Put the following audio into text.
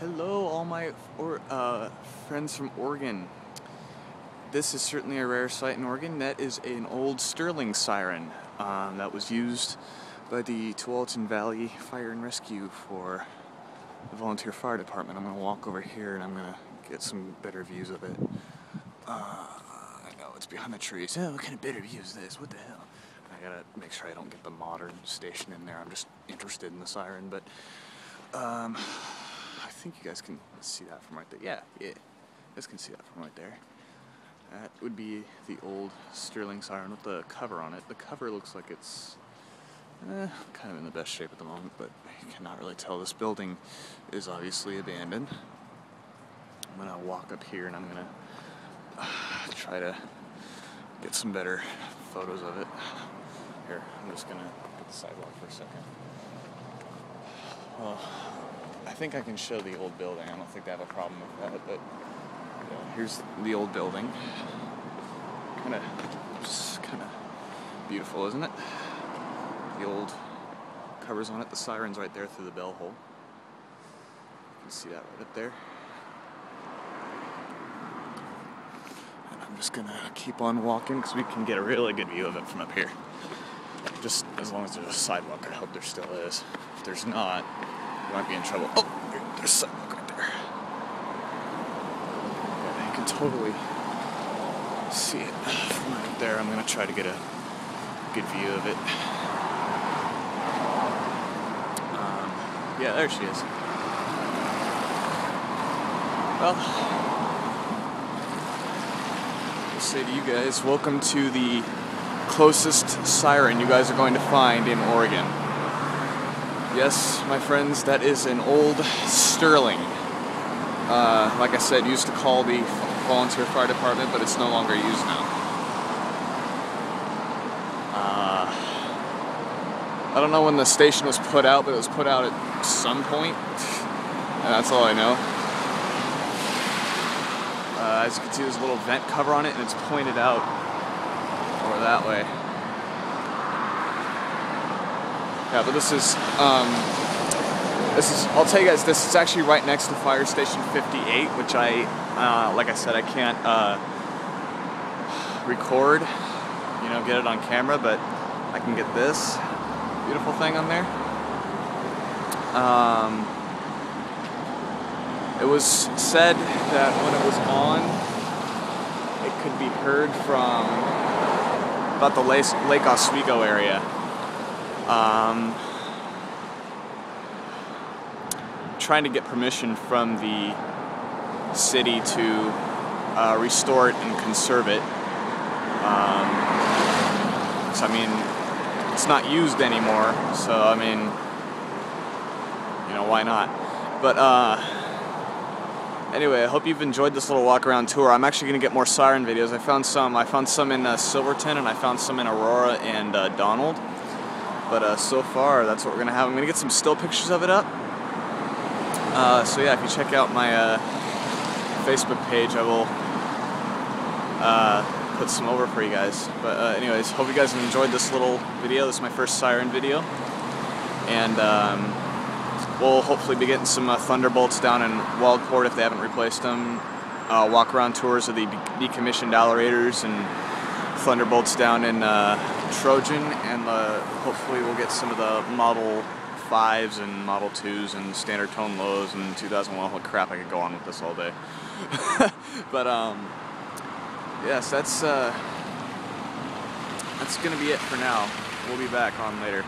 Hello, all my or, uh, friends from Oregon. This is certainly a rare sight in Oregon. That is an old Sterling siren um, that was used by the Tualatin Valley Fire and Rescue for the volunteer fire department. I'm going to walk over here and I'm going to get some better views of it. Uh, I know it's behind the trees. Oh, what kind of better view is this? What the hell? I gotta make sure I don't get the modern station in there. I'm just interested in the siren, but um, think you guys can see that from right there. Yeah, yeah, you guys can see that from right there. That would be the old Sterling siren with the cover on it. The cover looks like it's eh, kind of in the best shape at the moment, but you cannot really tell. This building is obviously abandoned. I'm gonna walk up here and I'm gonna uh, try to get some better photos of it. Here, I'm just gonna get the sidewalk for a second. Well, I think I can show the old building. I don't think they have a problem with that, but yeah, here's the old building. Kind of, kind of beautiful, isn't it? The old covers on it. The siren's right there through the bell hole. You can see that right up there. And I'm just gonna keep on walking because we can get a really good view of it from up here. Just as long as there's a sidewalk, I hope there still is. If there's not, might be in trouble. Oh, there's sidewalk right there. Yeah, you can totally see it from right there. I'm gonna try to get a good view of it. Um, yeah, there she is. Well, I'll say to you guys, welcome to the closest siren you guys are going to find in Oregon. Yes, my friends, that is an old Sterling. Uh, like I said, used to call the volunteer fire department, but it's no longer used now. Uh, I don't know when the station was put out, but it was put out at some point. And that's all I know. Uh, as you can see, there's a little vent cover on it, and it's pointed out over that way. Yeah, but this is, um, this is, I'll tell you guys, this is actually right next to Fire Station 58, which I, uh, like I said, I can't uh, record, you know, get it on camera, but I can get this beautiful thing on there. Um, it was said that when it was on, it could be heard from about the Lake, Lake Oswego area. Um, trying to get permission from the city to uh, restore it and conserve it. Um, so I mean, it's not used anymore. So I mean, you know, why not? But uh, anyway, I hope you've enjoyed this little walk around tour. I'm actually going to get more siren videos. I found some. I found some in uh, Silverton and I found some in Aurora and uh, Donald. But uh, so far, that's what we're to have. I'm to get some still pictures of it up. Uh, so yeah, if you check out my uh, Facebook page, I will uh, put some over for you guys. But anyways, hope you guys enjoyed this little video. This is my first siren video. And um, we'll hopefully be getting some uh, Thunderbolts down in Waldport if they haven't replaced them. Uh, walk around tours of the decommissioned Allertors and Thunderbolts down in uh, Trojan, and hopefully we'll get some of the Model 5s and Model 2s and standard tone lows and 2001. Holy crap, I could go on with this all day. but um, yes, that's uh, that's gonna be it for now. We'll be back on later.